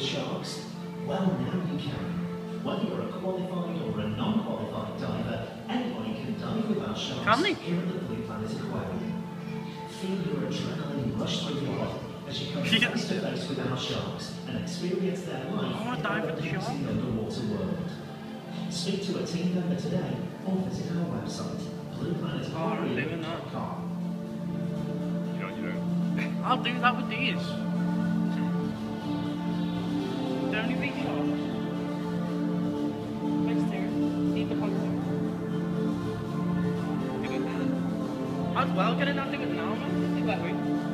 with sharks? Well, now you can. Whether you're a qualified or a non-qualified diver, anybody can dive with our sharks Can they? here at the Blue Planet Aquarium. Feel your adrenaline rush through your body as you come face to face with our sharks and experience their life I in dive with the shark. underwater world. Speak to a team member today or visit our website, blueplanetaquarium.com. You know, you know. I'll do that with these. Well get in and do it now. Do that.